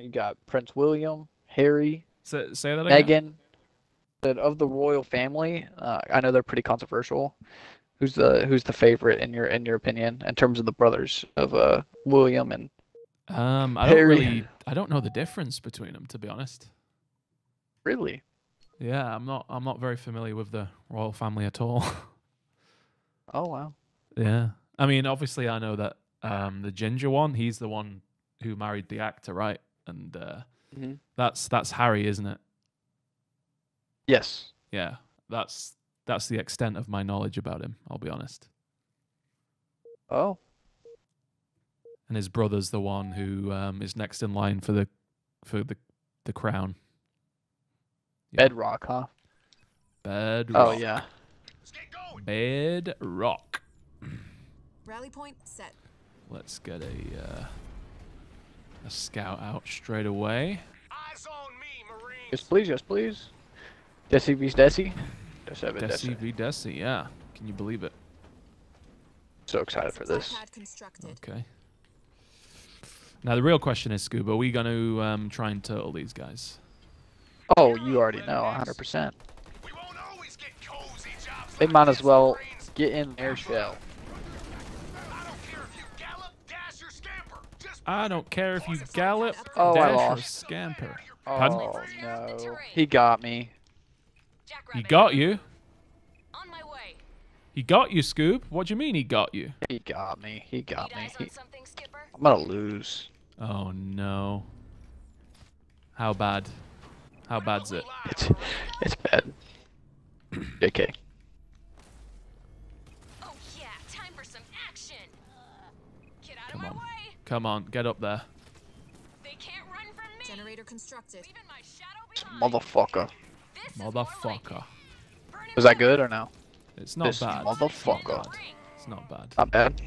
You got Prince William, Harry, Say, say that again. Meghan. Of the royal family, uh, I know they're pretty controversial. Who's the who's the favorite in your in your opinion in terms of the brothers of uh William and Um, I don't Harry. really, I don't know the difference between them, to be honest. really? Yeah, I'm not, I'm not very familiar with the royal family at all. Oh wow. yeah, I mean, obviously, I know that um, the ginger one, he's the one who married the actor, right? And uh, Mhm. that's that's Harry, isn't it? Yes. Yeah, that's that's the extent of my knowledge about him. I'll be honest. Oh. And his brother's the one who um, is next in line for the for the the crown. Yeah. Bedrock, huh? Bedrock. Oh yeah. Bedrock. Rally point set. Let's get a uh, a scout out straight away. Yes, please. Yes, please. Desi vs Desi. Desi vs Desi Desi. v Desi, yeah. Can you believe it? So excited for this. Okay. Now the real question is, Scoob, are we going to um, try and turtle these guys? Oh, you already know, 100%. They might as well get in their shell. I don't care if you gallop, Oh, I dash, or lost. scamper. Pardon? Oh no, he got me. He got you. On my way. He got you, Scoob. What do you mean he got you? He got me. He got Need me. He, on something, Skipper? I'm gonna lose. Oh no. How bad? How bad's it? It's it's bad. JK. Come on, get up there. They can't run from me. Generator constructed. My. Motherfucker. This is more like Motherfucker. it. Was that good or no? It's not This bad. motherfucker. It's not bad. Not bad.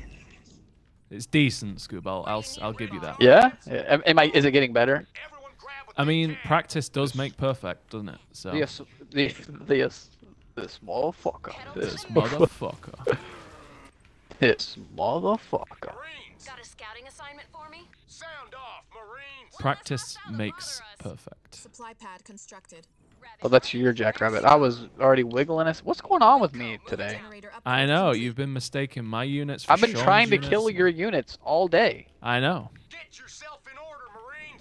It's decent, Scoob. I'll, I'll, s- I'll give you that. Yeah. yeah. Am, am I? Is it getting better? I mean, practice does make perfect, doesn't it? So, This this this this motherfucker. this This motherfucker. This motherfucker. Got a scouting assignment for me? Practice makes perfect. Supply pad constructed. Oh, that's your jackrabbit. I was already wiggling us. What's going on with me today? I know, you've been mistaking my units for I've been Sean's trying to units kill your units all day. I know.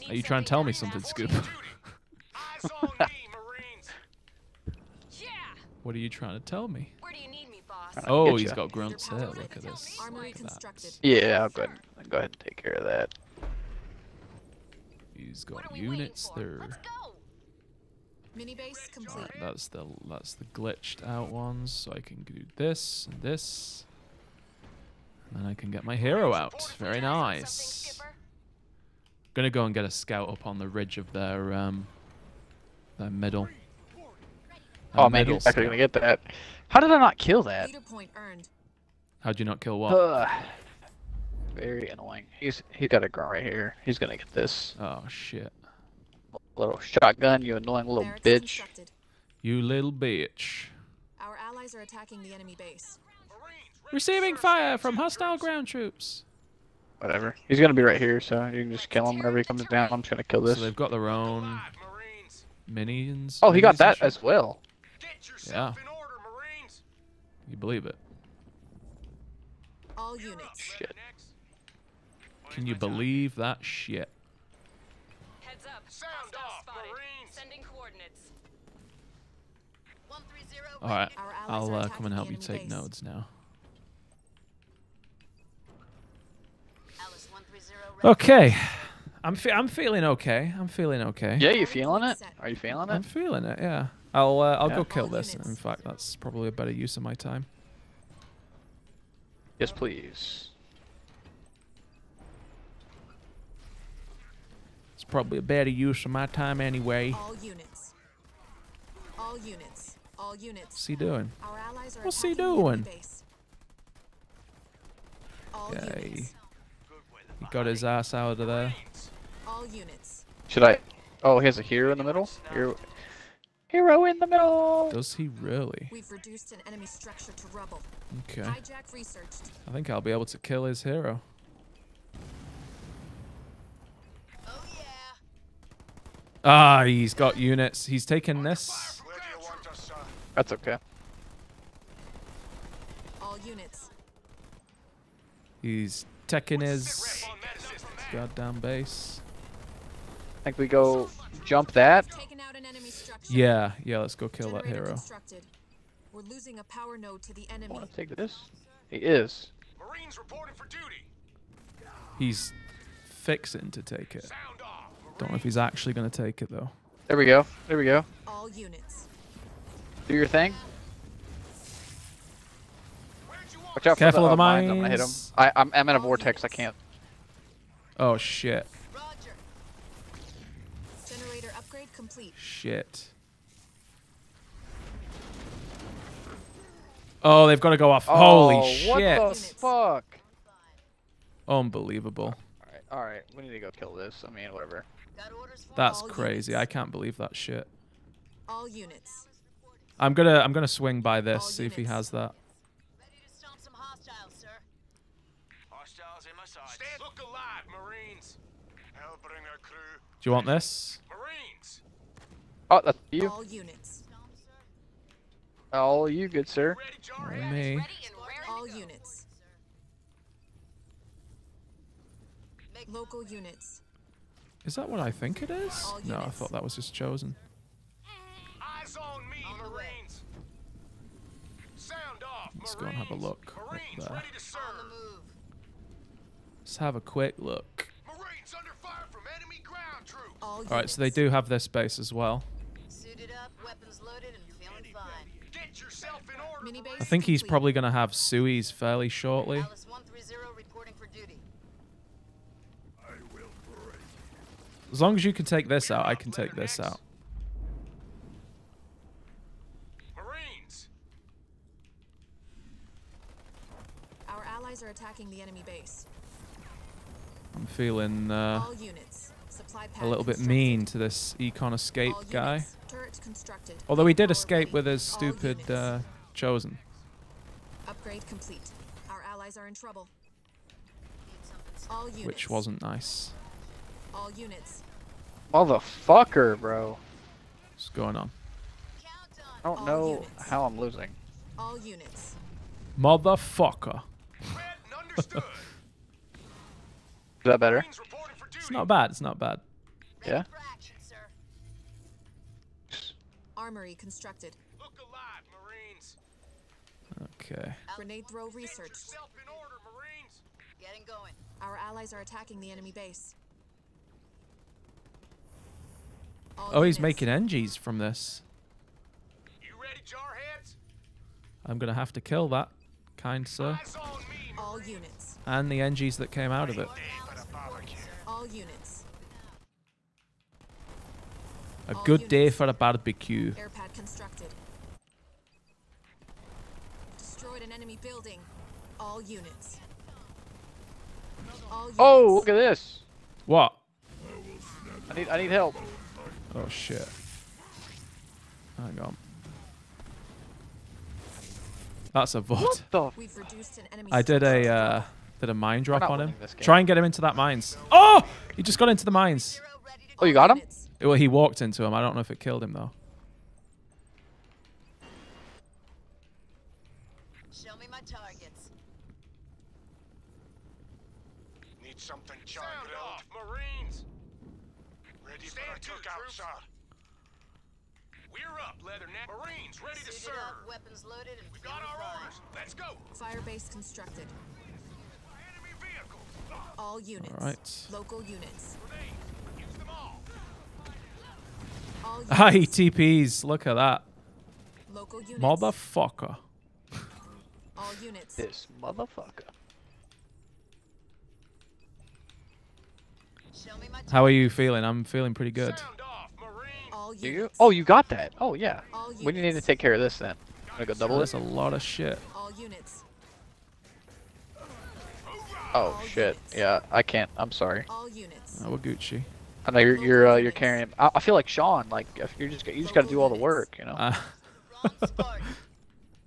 Need Are you trying to tell me something something, for Scoop? that? Yeah. What are you trying to tell me? Oh, get he's ya. got grunts here. Look at this. Look at that. Yeah, I'll go ahead, go ahead and take care of that. He's got units there. Let's go. Mini base complete. Alright, that's the that's the glitched out ones. So I can do this and this. And then I can get my hero out. Very Need eyes on nice. Gonna go and get a scout up on the ridge of their um their middle. Their Oh man, middle he's actually gonna get that. How did I not kill that? Point earned. How'd you not kill what? Ugh. Very annoying. He's he's got a grunt right here. He's gonna get this Oh shit. little shotgun. You annoying little Barracks bitch. constructed. You little bitch. Our allies are attacking the enemy base. Receiving fire from hostile ground troops. Whatever. He's gonna be right here, so you can just kill him whenever he comes down. I'm just gonna kill this. So they've got their own minions. Oh, he got that as well. Yeah. You believe it? All units. Shit. Can you believe that shit? Heads up. Sound off, spotted. Sending coordinates. All right, I'll uh, come and help you take base. nodes now. Alice 130 ready. Okay, I'm fe- I'm feeling okay. I'm feeling okay. Yeah, you feeling it? Are you feeling it? I'm feeling it. Yeah. I'll uh, I'll Yeah. go kill this. In fact, that's probably a better use of my time. Yes, please. It's probably a better use of my time anyway. All units. All units. All units. What's he doing? Our allies are What's he attacking the enemy doing? base. All Yeah, he, he got his ass out of there. All units. Should I? Oh, he has a hero in the middle. Hero, hero in the middle. Does he really? We've reduced an enemy structure to rubble. Okay. Hijack researched. I think I'll be able to kill his hero. Oh yeah. Ah, he's got units. He's taken this. Where do you want us. That's okay. All units. He's taking his Rep on that system. goddamn base. I think we go jump that. Taken out an enemy structure. Yeah, yeah. Let's go kill that hero. constructed. We're losing a power node to the enemy. Want to take this? He is. Marines reporting for duty. He's fixing to take it. Off. Don't know if he's actually going to take it though. There we go. There we go. All units. Do your thing. Where'd you want? Watch out Careful for of the, the uh, mines. I'm gonna hit him. I, I'm, I'm in a vortex. I can't. Oh shit. Roger. Generator upgrade complete. Shit. Oh, they've got to go off. Holy oh, shit. What the fuck? Unbelievable. All right. All right. We need to go kill this. I mean, whatever. Got orders for That's crazy. units. I can't believe that shit. All units. I'm gonna I'm gonna swing by this, All see if he has that. Ready to stomp some hostiles, sir. Hostiles in my sights. Stand. Look alive, Marines. Hellbringer crew. Do you want this? Marines. Oh, that's you. All units. All you, good sir. Ready, me. Ready and raring All units. Local units. Is that what I think it is? All No, I thought that was just chosen. Eyes on me, On. Marines. Sound off, Let's go and have a look Marines ready to serve. On the move. Let's have a quick look. Marines under fire from enemy ground troops. All units. All right, so they do have their space as well. I think he's probably gonna have Sui's fairly shortly. Alice 130 reporting for duty. As long as you can take this out, I can take this out. Marines. Our allies are attacking the enemy base. I'm feeling uh, All units. Supply a little bit mean to this econ escape All guy. units. Turret constructed. Although he did escape with his stupid uh, chosen. Upgrade complete. Our allies are in trouble. Need something soon. All units. which wasn't nice. All units. Motherfucker, bro. What's going on? I don't All know units. how I'm losing. All units. Motherfucker. Read and understood. Is that better? Marines reporting for duty. It's not bad. It's not bad. Yeah? for action, sir. Armory constructed. Look alive, Marines. Okay. Grenade throw 130 Get in order, Marines. Getting going. Our allies are attacking the enemy base. All Oh, he's making NGs from this. You ready, Jarheads? I'm gonna have to kill that, kind sir, me, All units. and the NGs that came out of it. Day for the barbecue. All units. A All good day for a barbecue. Airpad constructed. Destroyed an enemy building. All units. All units. Oh, look at this. What? I need I need help. Oh shit. Hang on. That's a VOD. What the? We've reduced an enemy I did a uh, did a mine drop on him. winning this game. Try and get him into that mines. Oh! He just got into the mines. Zero ready to Oh, you got him? Well, he walked into him. I don't know if it killed him though. Show me my targets. Need something Sound off, Marines. Ready for a. We're up, Leatherneck. Marines ready to serve. up, weapons loaded, and We got our fine. orders. Let's go. Fire base constructed. Enemy vehicles. All units. All right. Local units. Grenades. All. All Ah, he. TPs. Look at that. Local units. Motherfucker. All units. This motherfucker. Show me my How are you feeling? I'm feeling pretty good. Sound off, Marines. All Do you? Oh, you got that. Oh yeah. We need to take care of this then. I'm Gonna go double That's this. a lot of shit. All units. Oh all shit. units. Yeah, I can't. I'm sorry. All units. Oh, Gucci. I know you're you're uh, you're carrying. I, I feel like Sean. Like if you're just you just got to do all the work. You know. Uh, Wrong Spartan.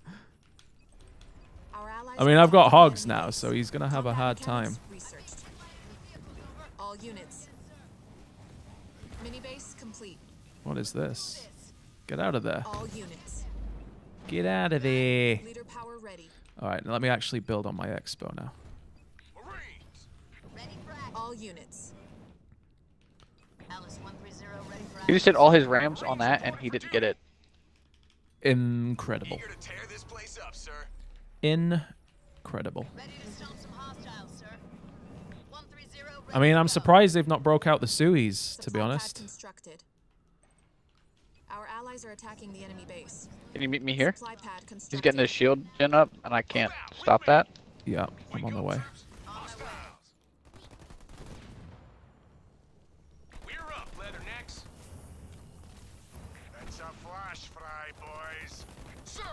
Our allies I mean, I've got hogs now, so he's gonna have a hard time. Researched. All units. Mini base complete. What is this? Get out of there. All units. Get out of there. Leader power ready. All right, let me actually build on my expo now. Ready for. All units. Alice 130 ready for He just did all his rams on that, and he didn't get it. Incredible. Eager to tear this place up. Incredible. Ready to stomp some hostiles, sir. 130 ready I mean, I'm surprised they've not broke out the Sueys, to be honest. Constructed. Our allies are attacking the enemy base. Can you meet me here? Supply pad constructed. He's getting his shield gen up, and I can't stop that. Yeah, I'm on the way. We're up, Leathernecks. That's a flash fry, boys. Sir!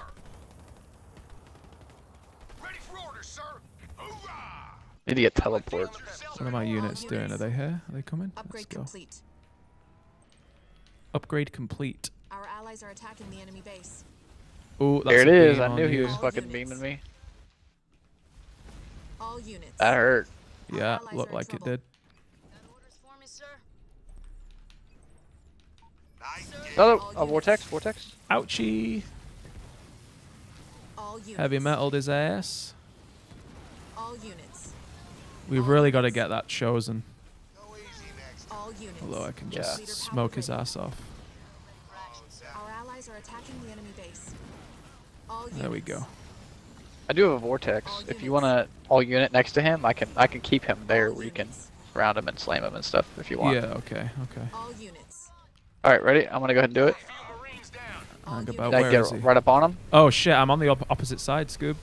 Ready for orders, sir! Hoorah! Need to get teleport. What are my units doing? Are they here? Are they coming? Let's Upgrade go. complete. Upgrade complete. Our allies are attacking the enemy base. Oh, There it a is. beam I on knew he was All fucking units. beaming me. All units. That hurt. Our Yeah, allies looked are in like it did. Got orders for me, sir? Another All a units. vortex. Vortex. Ouchie. All units. Heavy metaled his ass. All units. We've really got to get that chosen. Go easy next. All units. Although I can just Leader power smoke his ass off. Allies are attacking the enemy base. All There we go. I do have a vortex. All If you want to all unit next to him, I can I can keep him there All where you can round him and slam him and stuff if you want. Yeah, okay, okay. All units. All right, ready? I'm gonna go ahead and do it. Few Marines down. All Think about Did I where get is he? right up on him? Oh shit, I'm on the op- opposite side, Scoob.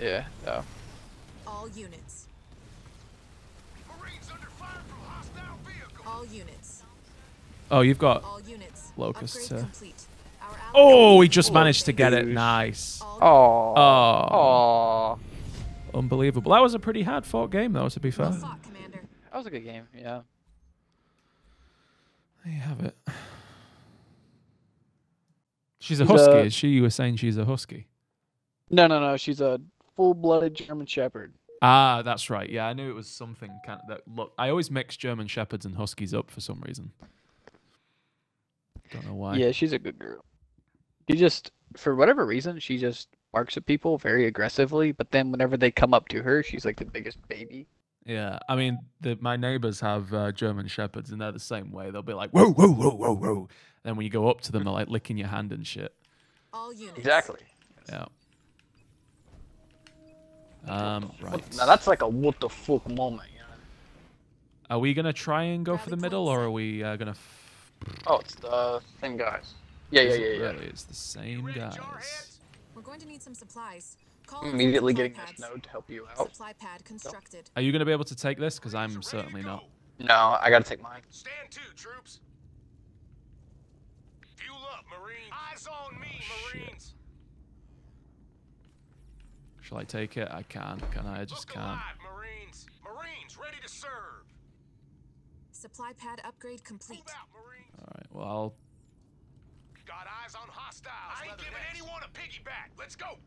Yeah. No. All units. Marines under fire from hostile vehicles. All units. Oh, you've got. All units. Locusts, Upgrade uh, complete. Our allies Oh, he just managed to get it. Nice. All Oh. Oh. Oh. Unbelievable. That was a pretty hard fought game, though, to be fair. Well fought, Commander. That was a good game. Yeah. There you have it. She's a She's husky. a- Is she? You were saying she's a husky. No, no, no. She's a full-blooded German Shepherd. Ah, that's right. Yeah, I knew it was something kind of that. Look, I always mix German shepherds and huskies up for some reason. Don't know why. Yeah, she's a good girl. She just, for whatever reason, she just barks at people very aggressively. But then whenever they come up to her, she's like the biggest baby. Yeah, I mean, the, my neighbors have uh, German shepherds, and they're the same way. They'll be like, "Whoa, whoa, whoa, whoa, whoa!" Then when you go up to them, they're like licking your hand and shit. All units. Exactly. Yeah. Um, right. Now that's like a what the fuck moment. You know? Are we gonna try and go for the middle, or are we uh, gonna? F- Oh, it's the same guys. Yeah, yeah, yeah, yeah. Really, it's the same Ready, guys. We're going to need some supplies. Call I'm in some immediately supply getting this pads. node to help you out. Supply pad constructed. Are you gonna be able to take this? Because I'm Marines are ready certainly not. No, I gotta take mine. Stand to, troops. Fuel up, Marines. Eyes on me, Oh, shit. Marines. Shall I take it? I can't. Can I? I just Look can't. alive, Marines. Marines ready to serve. Supply pad upgrade complete. out, All right. Well, I'll. Got eyes on hostiles. I ain't giving anyone a piggyback. Let's go.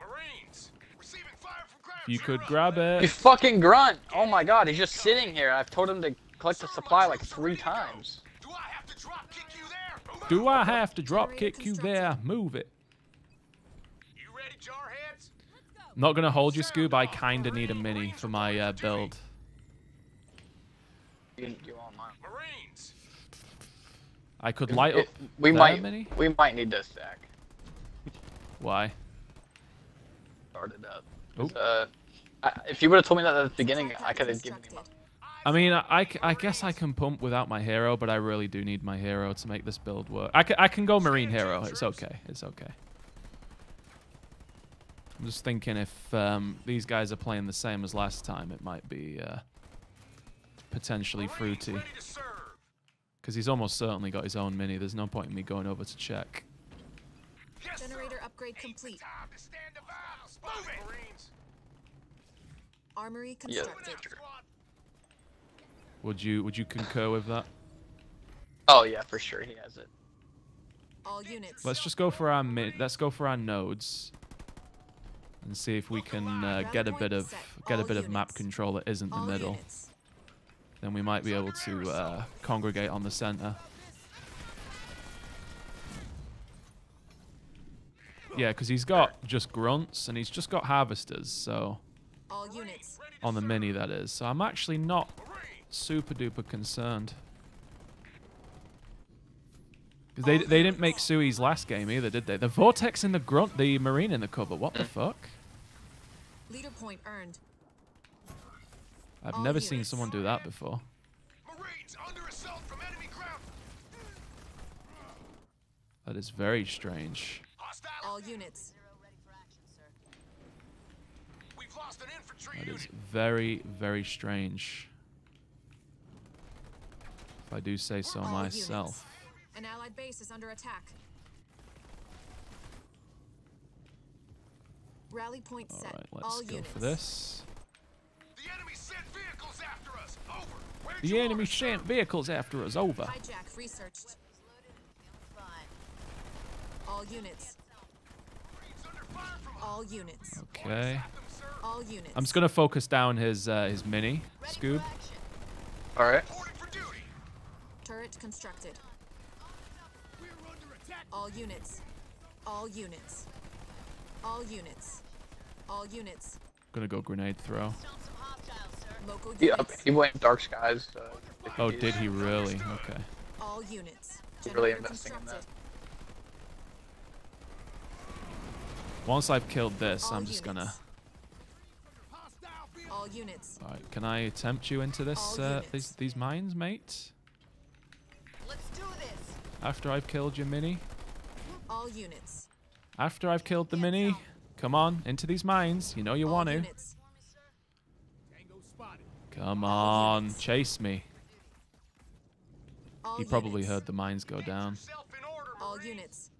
Marines, receiving fire from ground. You could grab it. You fucking grunt! Oh my god, he's just sitting here. I've told him to collect the supply like three times. Do I have to drop kick you there? Move Do. I have to drop kick you there? Move it. You ready, jarheads? I'm not gonna hold you, Scoob. I kinda need a mini for my uh, build. You, you want mine? Marines, I could light up. It- we their might mini. we might need to stack. Why? Start it up. Uh, I, if you would have told me that at the beginning, I could have given you. constructed. I mean, I, I guess I can pump without my hero, but I really do need my hero to make this build work. I can, I can go Marine Hero. It's okay. It's okay. I'm just thinking if um, these guys are playing the same as last time, it might be uh, potentially Marines fruity. Ready to serve. Because he's almost certainly got his own mini. There's no point in me going over to check. Yes, sir. Generator upgrade complete. Time to stand the vow. Move it, Marines. Armory Yeah. constructed. Sure. Would you Would you concur with that? Oh yeah, for sure he has it. All units. Let's just go for our mi- Let's go for our nodes. And see if we can uh, get a bit of get a bit of map control that isn't the middle. units. Then we might be able to uh, congregate on the center. Yeah, because he's got just grunts and he's just got harvesters, so All units. on the mini that is. So I'm actually not super duper concerned. Because they, they didn't make Sui's last game either, did they? The Vortex in the grunt, the Marine in the cover. What the fuck? Leader point earned. I've All never seen someone do that before. Marines under assault from enemy ground. That is very strange. Hostile. All units. Zero ready for action, sir. We've lost an infantry That is unit. very, very strange. If I do say so All myself. units. An allied base is under attack. Rally point set. Alright, let's go units. for this. The you enemy order, sir? sent vehicles after us. Over. Hijack researched. Loaded and feeling fine. All units. Marines under fire from All units. Okay. Stop them, sir. All units. I'm just gonna focus down his uh, his mini Ready Scoob. All right. Reporting for duty. Turret constructed. We're. All units. All units. All units. All units. Gonna go grenade throw. Stomp some hostiles, sir. Local He, up, units. he went Dark Skies. Uh, Oh, did he really? Okay. All units. He's really Generator investing in that. Once I've killed this, All I'm just gonna. units. Hostile vehicle. All units. All right, can I tempt you into this All uh, units. these these mines, mate? Let's do this. After I've killed your mini. All units. After I've killed the mini. Come on, into these mines. You know you All want to. units. Tango spotted. Come on, chase me. All He probably units. heard the mines go down. Self in order, All units.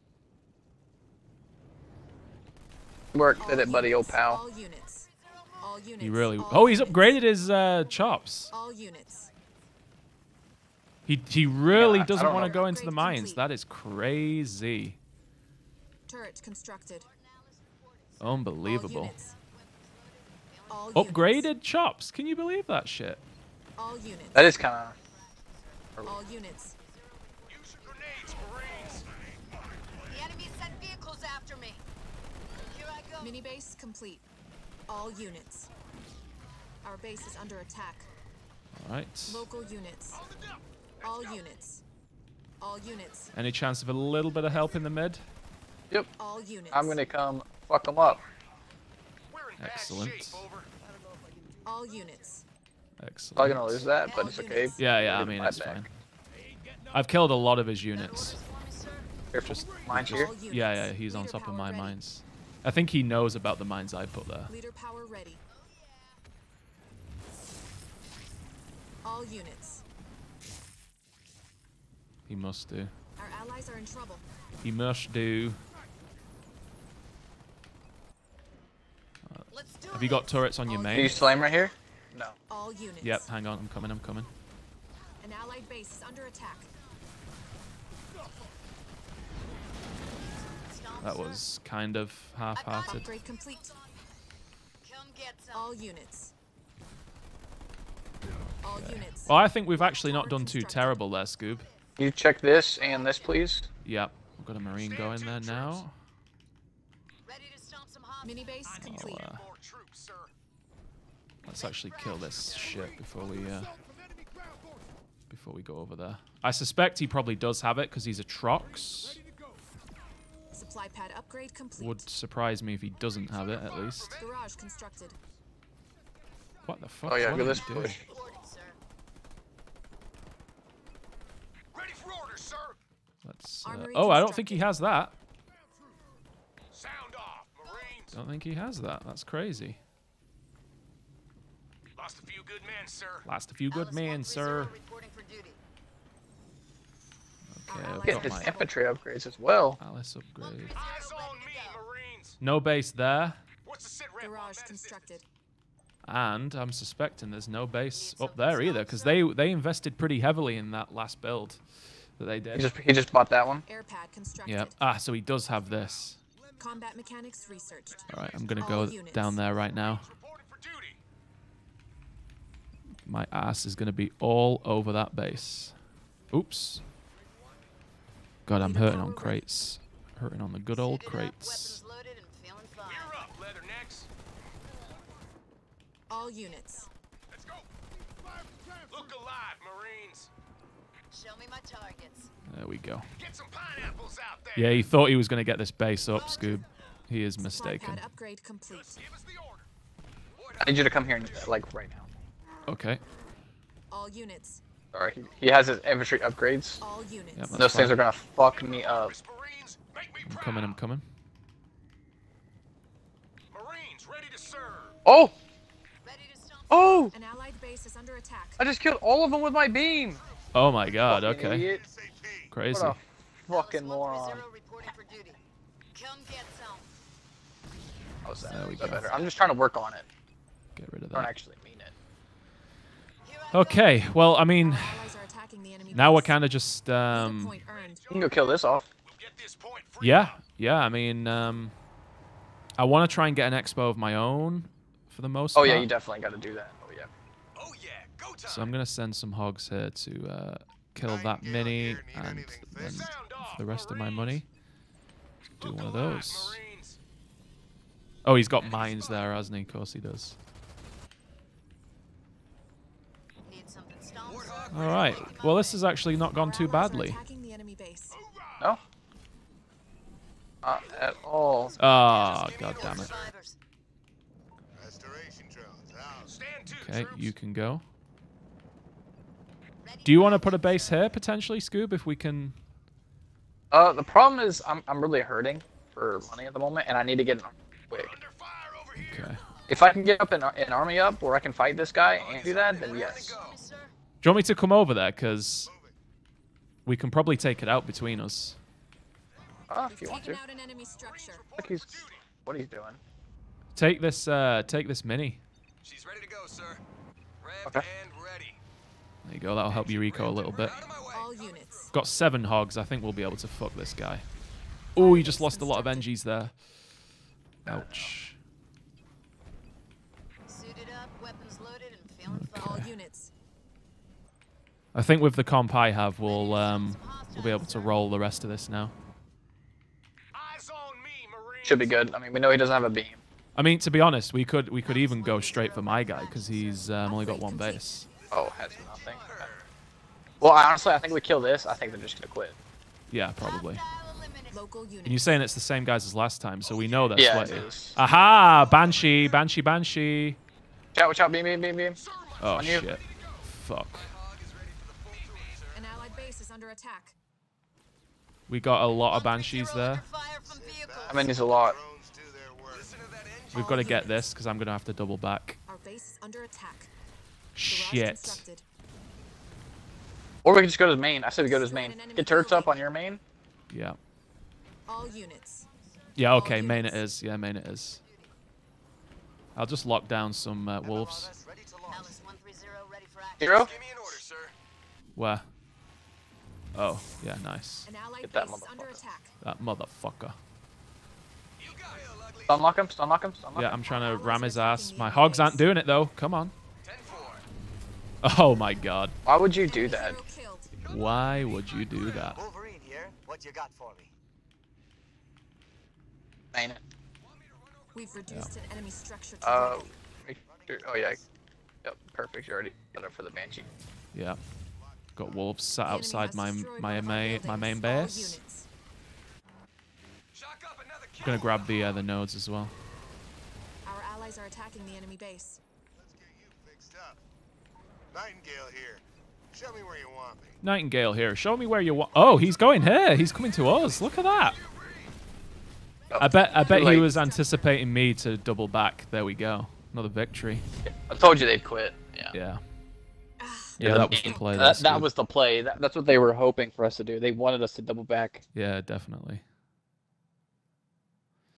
Work All did it, buddy, old pal. All units. All units. He really. All Oh, he's units. upgraded his uh, chops. All units. He he really Yeah, doesn't want to go into the Upgrade mines. complete. That is crazy. Turret constructed. All Unbelievable. Units. All units. Upgraded chops. Can you believe that shit? All units. That is kind of. All units. Use your grenades, Marines. The enemy sent vehicles after me. Here I go. Mini base complete. All units. Our base is under attack. All right. Local units. All units. All units. Any chance of a little bit of help in the mid? Yep. All units. I'm gonna come fuck them up. We're Excellent. bad shape. All units. Excellent. Probably gonna lose that, but it's okay. Yeah, yeah. I mean, my it's back. fine. I've killed a lot of his units. Orders for me. Careful. Mine's here. Yeah, yeah. He's on top of my mines. I think he knows about the mines I put there. Leader power ready. All units. He must do. Our allies are in trouble. He must do. Let's do Have you got turrets on your All Do you main? slam right here? No. All units. Yep. Hang on. I'm coming. I'm coming. An allied base is under attack. That was kind of half-hearted. Upgrade complete. Come get some. All units. All units. Well, I think we've actually not done too terrible there, Scoob. You check this and this, please. Yep. We've got a marine going there now. Ready to stomp some hostiles. Mini base complete. uh, More troops, sir. Let's actually kill this shit before we uh, before we go over there. I suspect he probably does have it because he's Atriox. Supply pad upgrade complete. Would surprise me if he doesn't have it at least. Garage constructed. What the fuck? Oh yeah, what look at this doing? push. Ready for orders, sir. Let's. Uh, oh, I don't think he has that. Sound off, Marines. Don't think he has that. That's crazy. Lost a few good men, sir. Last a few good men, sir. Reporting for duty. Okay, I've allies Get got his my infantry upgrades as well. Alice upgrade. Eyes on me, Marines. No base there, What's the sit Garage constructed. and I'm suspecting there's no base up there either because they they invested pretty heavily in that last build that they did. He did. just he just bought that one. Air pad constructed. Yep. Ah, so he does have this. Combat mechanics researched. All right, I'm gonna All go units. down there right now. Reporting for duty. my ass is going to be all over that base. Oops. God, I'm hurting on crates. Hurting on the good old crates. weapons loaded, and feeling fine. Gear up, Leathernecks. All units. Let's go. Look alive, Marines. Show me my targets. There we go. Get some pineapples out there. Yeah, he thought he was going to get this base up, Scoob. He is mistaken. upgrade complete. Give us the order. I need you to come here and like right now. Okay. All units. Sorry, he, he has his infantry upgrades. All units. Yep, Those That's things are gonna fuck me up. Marines, me I'm coming, I'm coming. Marines, ready to serve. Oh, Ready to stomp. oh! An allied base is under attack. I just killed all of them with my beam. Oh my god, Fucking okay. idiot. Crazy. What a fucking moron. 130 reporting. Come get some. How's that? There we Is go. better? I'm just trying to work on it. Get rid of I don't that. actually mean it. Here I go. Okay, well, I mean, Our allies are attacking the enemy now we're kind of just, um, point earned. You can go kill this off. We'll get this point free. yeah, yeah, I mean, um, I want to try and get an expo of my own for the most Oh part. yeah, you definitely got to do that. Oh yeah. Oh yeah, go time. So I'm going to send some hogs here to uh, kill that mini and then for the rest of my money, do Look one of those. Marines. Oh, he's got mines there, hasn't he? Of course he does. Need something stomped. All right. Well, this has actually not gone too badly. attacking the enemy base. No. Not at all. Ah, Give me god damn it. survivors. Restoration drones out. Stand to, Okay, you can go. Do you want to put a base here potentially, Scoob? If we can. Uh, the problem is I'm I'm really hurting for money at the moment, and I need to get an army quick. Under fire over here. Okay. If I can get up an, an army up where I can fight this guy and do that, then yes. to go. Yes, sir. Do you want me to come over there? Because we can probably take it out between us. Uh, if you want to. Taken out an. Look, he's what he's doing. Take this. Uh, take this mini. She's ready to go, sir. Revved Okay. and ready. There you go. That'll help you eco a little bit. Out of my way. All units. Got seven hogs. I think we'll be able to fuck this guy. Oh, you just lost a lot of NGs there. Ouch. Suited up, weapons loaded, and feeling All units. I think with the comp I have, we'll um, we'll be able to roll the rest of this now. Eyes on me, Marines. Should be good. I mean, we know he doesn't have a beam. I mean, to be honest, we could we could even go straight for my guy because he's um, only got one base. Oh, has nothing. Okay. Well, I, honestly, I think we kill this. I think they're just gonna quit. Yeah, probably. Hostile eliminated. Local units. And you're saying it's the same guys as last time, so we know they're Yeah, it sweaty. is. Aha! Banshee, Banshee, Banshee. Watch out! Watch out! Beam! Beam! Beam! Beam! Oh On you. shit. Fuck. An allied base is under attack. We got a lot of banshees there. Under fire from vehicles. I mean, he's a lot. Drones do their work. Listen to that engine. We've got to get this because I'm gonna have to double back. Our base is under attack. Shit. Or we can just go to his main. I said we go to his main. Get turrets up on your main. Yeah. All units. Yeah. All Okay. Main it units. is. Yeah. Main it is. I'll just lock down some uh, wolves. Ready to launch. Alice 130 ready for action. Hero. Give me an order, sir. Where? Oh, yeah, nice. Get that base is under motherfucker. attack. That motherfucker. You got it, ugly. Stunlock him. Stunlock him. Yeah. I'm trying to ram his ass. My hogs aren't doing it though. Come on. Oh my god. Why would you do that? Why would you do that? Wolverine here. What you got for me? Main it. We've reduced an enemy structure to Uh, sure- oh yeah. Yep, perfect. You already got it for the banshee. Yeah. Got wolves sat The outside has my my one of our main my main base. units. Shock up another kill. Gonna grab the uh, the nodes as well. Our allies are attacking the enemy base. Let's get you fixed up. Nightingale here. Show me where you want me. Nightingale here. Show me where you want. Oh, he's going here. He's coming to us. Look at that. I bet I bet he was anticipating me to double back. There we go. Another victory. I told you they'd quit. Yeah. Yeah. Yeah, that was the play. That, that was the play. That, that's what they were hoping for us to do. They wanted us to double back. Yeah, definitely.